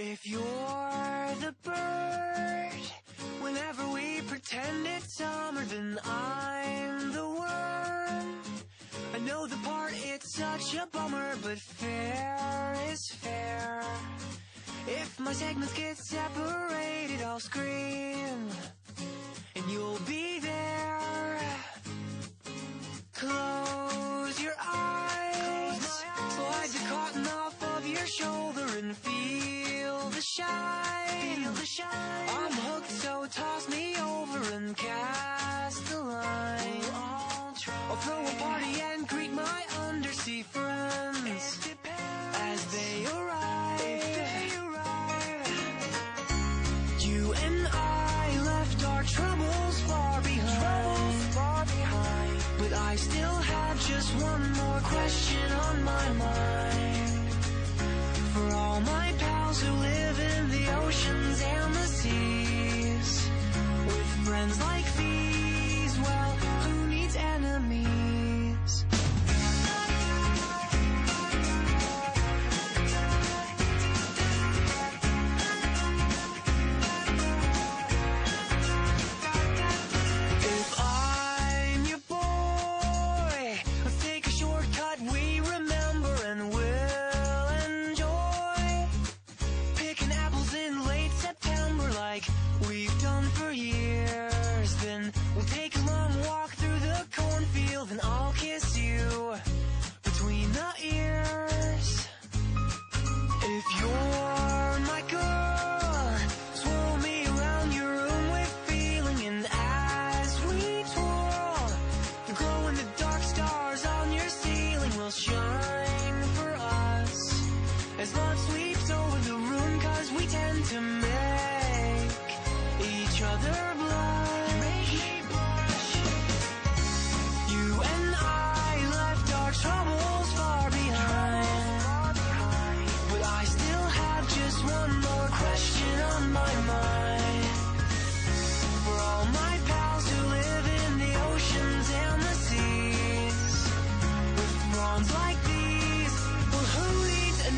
If you're the bird, whenever we pretend it's summer, then I'm the worm. I know the part, it's such a bummer, but fair is fair. If my segments get separated, I'll scream, Feel the shine. I'm hooked, so toss me over and cast the line. I'll throw a party and greet my undersea friends as they arrive. You and I left our troubles far behind. But I still have just one more question on my mind.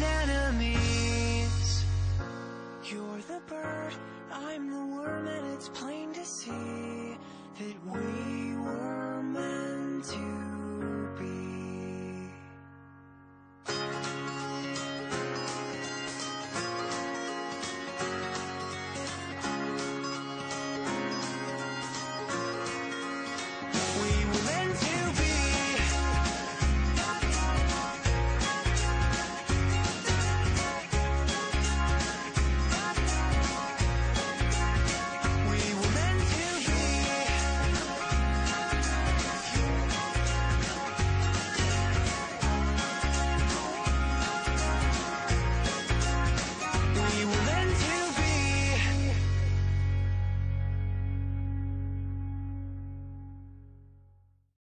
Anemones? You're the bird, I'm the worm, and it's plain to see that we were meant to